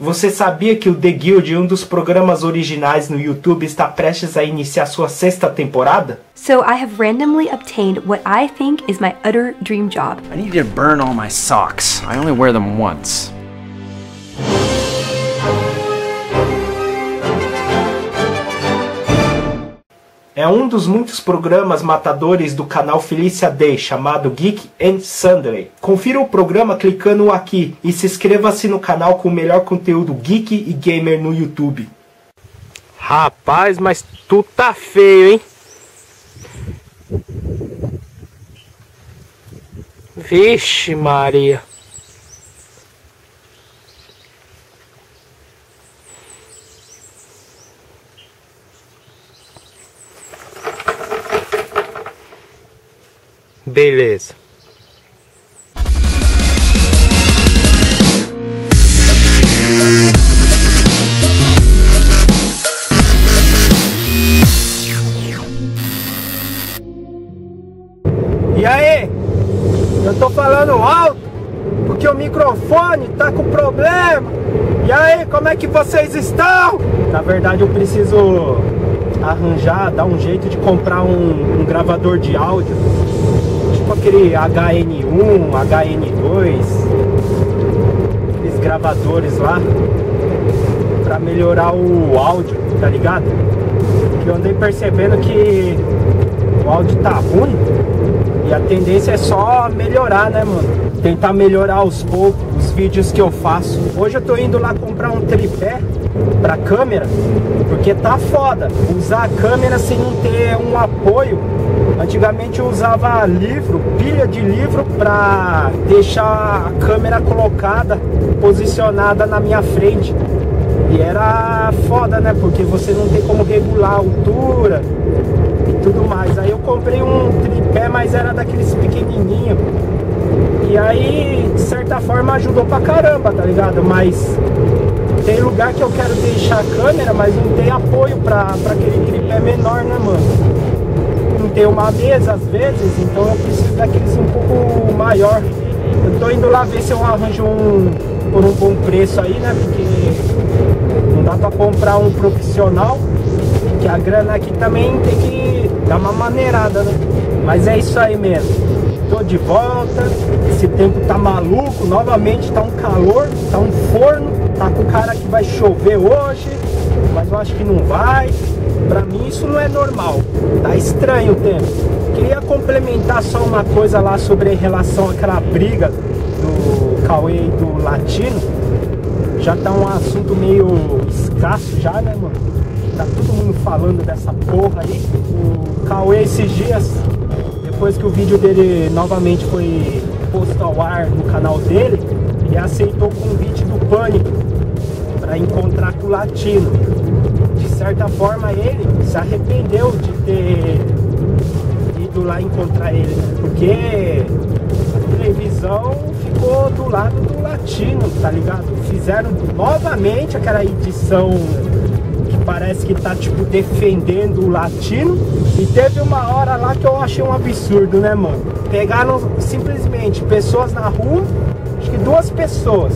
Você sabia que o The Guild, um dos programas originais no YouTube, está prestes a iniciar sua sexta temporada? So I have randomly obtained what I think is my utter dream job. I need to burn all my socks. I only wear them once. É um dos muitos programas matadores do canal Felícia Day, chamado Geek and Sunday. Confira o programa clicando aqui e se inscreva-se no canal com o melhor conteúdo geek e gamer no YouTube. Rapaz, mas tu tá feio, hein? Vixe Maria. Beleza. E aí? Eu tô falando alto porque o microfone tá com problema. E aí, como é que vocês estão? Na verdade, eu preciso arranjar, dar um jeito de comprar um, um gravador de áudio, tipo aquele HN1, HN2, aqueles gravadores lá, para melhorar o áudio, tá ligado? Que eu andei percebendo que o áudio tá ruim e a tendência é só melhorar, né, mano? Tentar melhorar aos poucos os vídeos que eu faço. Hoje eu tô indo lá comprar um tripé pra câmera, porque tá foda. Usar a câmera sem ter um apoio. Antigamente eu usava livro, pilha de livro pra deixar a câmera colocada, posicionada na minha frente. E era foda, né? Porque você não tem como regular a altura e tudo mais. Aí eu comprei um tripé, mas era daqueles pequenininhos. E aí, de certa forma, ajudou pra caramba, tá ligado? Mas tem lugar que eu quero deixar a câmera, mas não tem apoio pra, pra aquele tripé menor, né, mano? Tem uma mesa às vezes, então eu preciso daqueles um pouco maior. Eu tô indo lá ver se eu arranjo um por um bom preço aí, né? Porque não dá pra comprar um profissional, que a grana aqui também tem que dar uma maneirada, né? Mas é isso aí mesmo tô de volta. Esse tempo tá maluco, novamente tá um calor, tá um forno. Tá com cara que vai chover hoje, mas eu acho que não vai. Pra mim isso não é normal. Tá estranho o tempo. Queria complementar só uma coisa lá sobre relação àquela briga do Cauê e do Latino. Já tá um assunto meio escasso já, né, mano? Tá todo mundo falando dessa porra aí. O Cauê esses dias depois que o vídeo dele novamente foi posto ao ar no canal dele, ele aceitou o convite do Pânico para encontrar com o Latino. Certa forma, ele se arrependeu de ter ido lá encontrar ele, né? porque a televisão ficou do lado do Latino, tá ligado? Fizeram novamente aquela edição parece que tá tipo defendendo o latino. E teve uma hora lá que eu achei um absurdo, né, mano? Pegaram simplesmente pessoas na rua, acho que duas pessoas.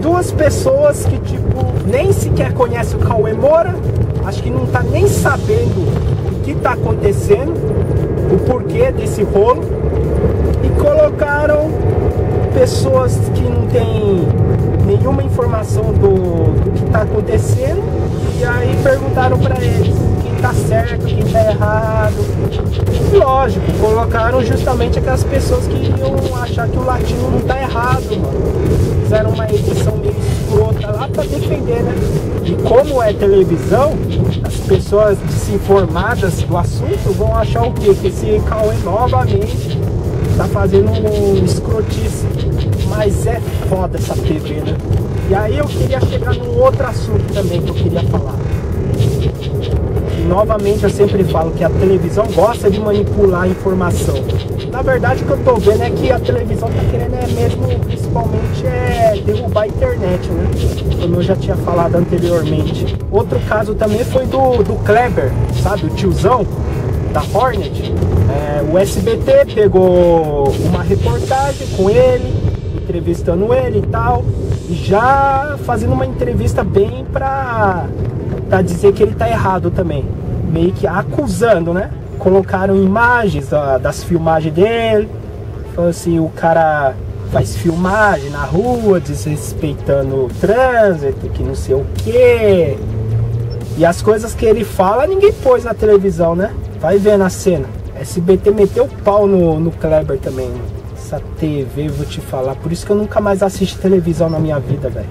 Duas pessoas que, tipo, nem sequer conhecem o Cauê Moura, acho que não tá nem sabendo o que tá acontecendo, o porquê desse rolo, e colocaram pessoas que não têm nenhuma informação do, do que está acontecendo e aí perguntaram para eles quem está certo, quem está errado. Lógico, colocaram justamente aquelas pessoas que iam achar que o latino não está errado, mano. Fizeram uma edição para defender, né? E como é televisão, as pessoas desinformadas do assunto vão achar o quê? Que esse Cauê novamente tá fazendo um escrotice. Mas é foda essa TV, né? E aí eu queria chegar num outro assunto também que eu queria falar. E, novamente eu sempre falo que a televisão gosta de manipular a informação. Na verdade o que eu tô vendo é que a televisão tá querendo é mesmo, principalmente, é derrubar a internet, né? Como eu já tinha falado anteriormente. Outro caso também foi do, do Kleber, sabe? O tiozão da Hornet. É, o SBT pegou uma reportagem com ele, entrevistando ele e tal. já fazendo uma entrevista bem pra, pra dizer que ele tá errado também. Meio que acusando, né? Colocaram imagens da, das filmagens dele. Falou assim, o cara faz filmagem na rua, desrespeitando o trânsito, que não sei o que. E as coisas que ele fala, ninguém pôs na televisão, né? Vai ver na cena. SBT meteu o pau no, no Kleber também. Essa TV, vou te falar. Por isso que eu nunca mais assisto televisão na minha vida, velho.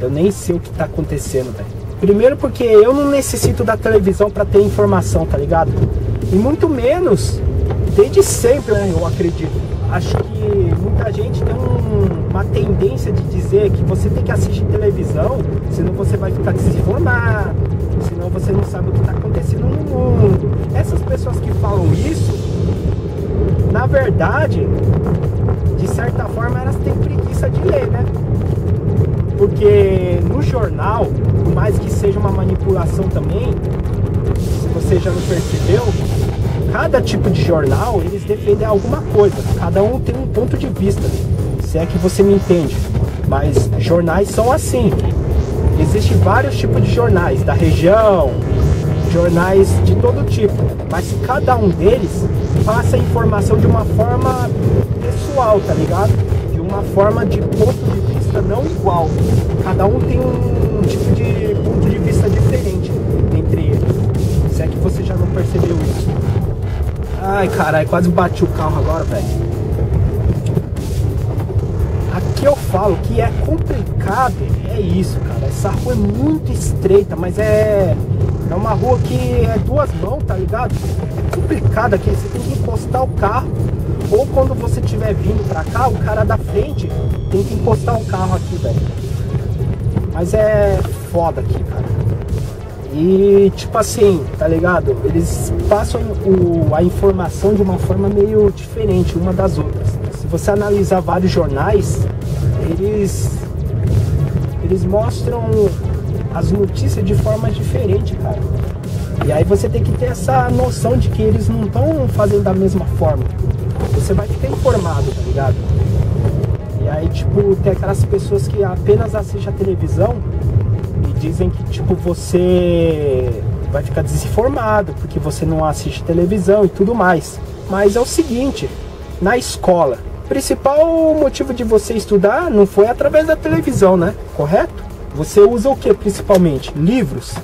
Eu nem sei o que tá acontecendo, velho. Primeiro porque eu não necessito da televisão para ter informação, tá ligado? E muito menos desde sempre, né? Eu acredito acho que muita gente tem um, uma tendência de dizer que você tem que assistir televisão, senão você vai ficar desinformado, senão você não sabe o que está acontecendo no mundo. Essas pessoas que falam isso, na verdade, de certa forma, elas têm preguiça de ler, né? Porque no jornal, mais que seja uma manipulação também, se você já não percebeu, cada tipo de jornal eles defendem alguma coisa. Cada um tem um ponto de vista. Se é que você me entende. Mas jornais são assim. Existem vários tipos de jornais da região, jornais de todo tipo. Mas cada um deles passa a informação de uma forma pessoal, tá ligado? De uma forma de ponto de vista não igual. Cada um tem um tipo de ponto de vista diferente entre eles. Se é que você já não percebeu isso. Ai, caralho, quase bati o carro agora, velho. Aqui eu falo que é complicado, é isso, cara. Essa rua é muito estreita, mas é é uma rua que é duas mãos, tá ligado? É complicado aqui, você tem que encostar o carro. Ou quando você estiver vindo pra cá, o cara da frente tem que encostar o carro aqui, velho. Mas é foda aqui, cara. E tipo assim, tá ligado? Eles passam o, a informação de uma forma meio diferente uma das outras. Se você analisar vários jornais, eles eles mostram as notícias de forma diferente, cara. E aí você tem que ter essa noção de que eles não estão fazendo da mesma forma. Você vai ficar informado, tá ligado? E aí, tipo, tem aquelas pessoas que apenas assistem a televisão dizem que tipo você vai ficar desinformado porque você não assiste televisão e tudo mais. Mas é o seguinte, na escola, principal motivo de você estudar não foi através da televisão, né? Correto? Você usa o que principalmente? Livros.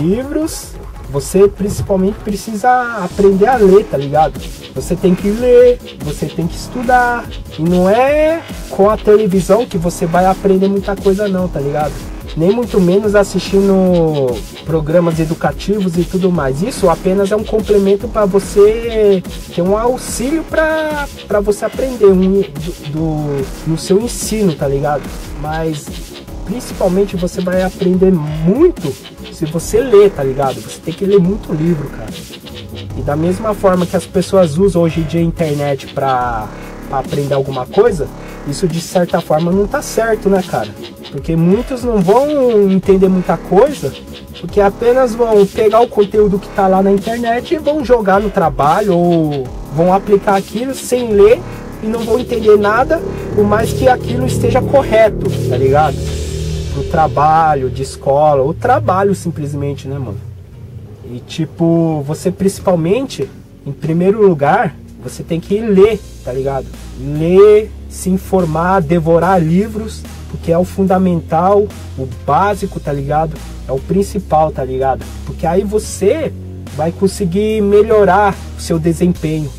Livros. Você principalmente precisa aprender a ler, tá ligado? Você tem que ler, você tem que estudar. E não é com a televisão que você vai aprender muita coisa não, tá ligado? nem muito menos assistindo programas educativos e tudo mais. Isso apenas é um complemento para você ter um auxílio para você aprender um, do, do, no seu ensino, tá ligado? Mas principalmente você vai aprender muito se você ler, tá ligado? Você tem que ler muito livro, cara. E da mesma forma que as pessoas usam hoje em dia a internet para aprender alguma coisa, isso de certa forma não tá certo, né, cara? Porque muitos não vão entender muita coisa, porque apenas vão pegar o conteúdo que tá lá na internet e vão jogar no trabalho ou vão aplicar aquilo sem ler e não vão entender nada, por mais que aquilo esteja correto, tá ligado? Pro trabalho, de escola, ou trabalho simplesmente, né, mano? E tipo, você principalmente, em primeiro lugar, você tem que ler, tá ligado? Ler, se informar, devorar livros, porque é o fundamental, o básico, tá ligado? É o principal, tá ligado? Porque aí você vai conseguir melhorar o seu desempenho.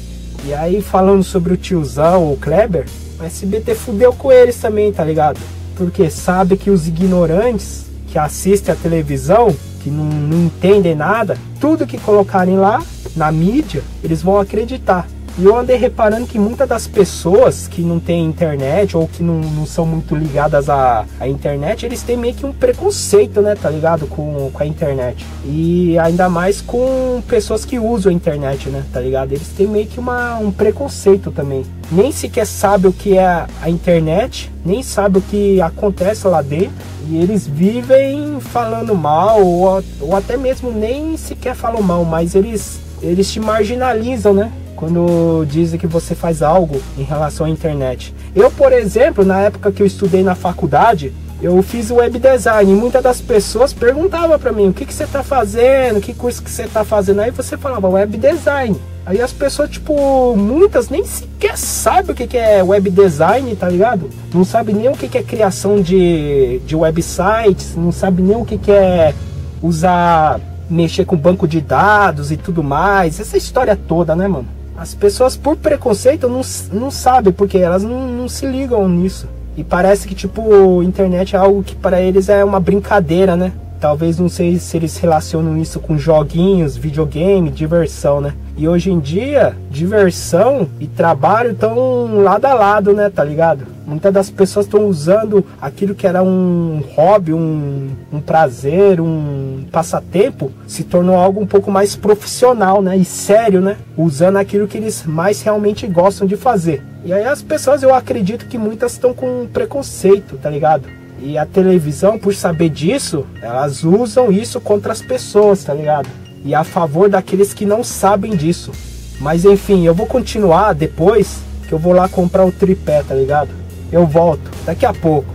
E aí, falando sobre o tiozão, o Kleber, o SBT fudeu com eles também, tá ligado? Porque sabe que os ignorantes que assistem a televisão, que não, não entendem nada, tudo que colocarem lá na mídia, eles vão acreditar. E eu andei reparando que muitas das pessoas que não têm internet ou que não, não são muito ligadas à, à internet, eles têm meio que um preconceito, né, tá ligado? Com, com a internet. E ainda mais com pessoas que usam a internet, né, tá ligado? Eles têm meio que uma, um preconceito também. Nem sequer sabe o que é a internet, nem sabe o que acontece lá dentro. E eles vivem falando mal, ou, ou até mesmo nem sequer falam mal, mas eles, eles te marginalizam, né? Quando dizem que você faz algo em relação à internet. Eu, por exemplo, na época que eu estudei na faculdade, eu fiz web design e muitas das pessoas perguntavam para mim o que, que você tá fazendo, que curso que você tá fazendo. Aí você falava web design. Aí as pessoas, tipo, muitas nem sequer sabem o que, que é web design, tá ligado? Não sabe nem o que, que é criação de, de websites, não sabe nem o que, que é usar, mexer com banco de dados e tudo mais. Essa história toda, né, mano? As pessoas, por preconceito, não, não sabem, porque elas não, não se ligam nisso. E parece que, tipo, internet é algo que para eles é uma brincadeira, né? Talvez não sei se eles relacionam isso com joguinhos, videogame, diversão, né? E hoje em dia, diversão e trabalho estão lado a lado, né? Tá ligado? Muitas das pessoas estão usando aquilo que era um hobby, um, um prazer, um passatempo, se tornou algo um pouco mais profissional, né? E sério, né? Usando aquilo que eles mais realmente gostam de fazer. E aí as pessoas, eu acredito que muitas estão com preconceito, tá ligado? E a televisão, por saber disso, elas usam isso contra as pessoas, tá ligado? E a favor daqueles que não sabem disso. Mas enfim, eu vou continuar depois que eu vou lá comprar o tripé, tá ligado? Eu volto daqui a pouco.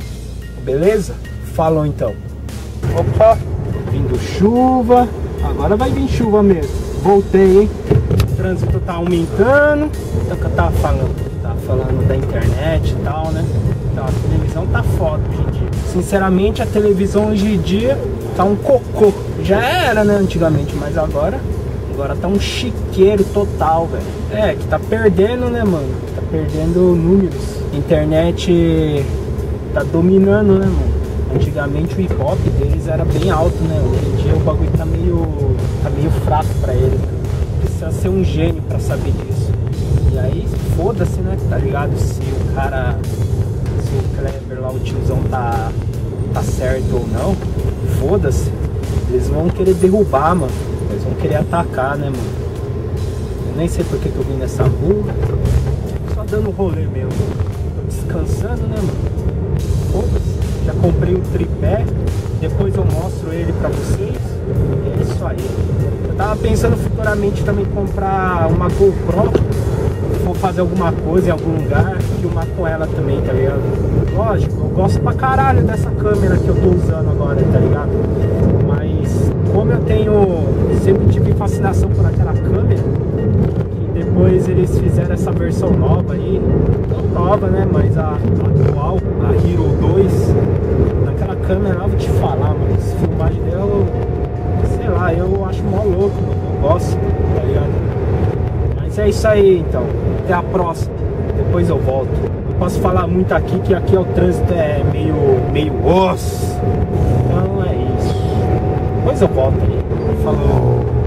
Beleza? Falou então. Opa, vindo chuva. Agora vai vir chuva mesmo. Voltei, hein? O trânsito tá aumentando. Então que eu tava falando. Tava falando da internet e tal, né? Então, a televisão tá foda hoje em dia. Sinceramente, a televisão hoje em dia tá um cocô. Já era, né, antigamente, mas agora, agora tá um chiqueiro total, velho. É, que tá perdendo, né, mano? Tá perdendo números. internet tá dominando, né, mano? Antigamente o hip hop deles era bem alto, né? Hoje em dia o bagulho tá meio, tá meio fraco pra eles. Precisa ser um gênio pra saber disso. E aí, foda-se, né? Tá ligado? Se o cara o Kleber lá, o tiozão tá, tá certo ou não, foda-se. Eles vão querer derrubar, mano. Eles vão querer atacar, né, mano? Eu nem sei por que, eu vim nessa rua. Só dando rolê mesmo. Tô descansando, né, mano? Foda-se. Já comprei o tripé. Depois eu mostro ele pra vocês. É isso aí. Eu tava pensando futuramente também comprar uma GoPro for fazer alguma coisa em algum lugar, filmar com ela também, tá ligado? Lógico, eu gosto pra caralho dessa câmera que eu tô usando agora, tá ligado? Mas como eu tenho, sempre tive fascinação por aquela câmera, e depois eles fizeram essa versão nova aí, não nova, né, mas a, a atual, a Hero 2, naquela câmera, eu vou te falar, mas filmagem dela, sei lá, eu acho mó louco, eu gosto, tá ligado? Mas é isso aí então. Até a próxima. Depois eu volto. Não posso falar muito aqui que aqui é o trânsito é meio meio osso. Então é isso. Depois eu volto aí. Falou.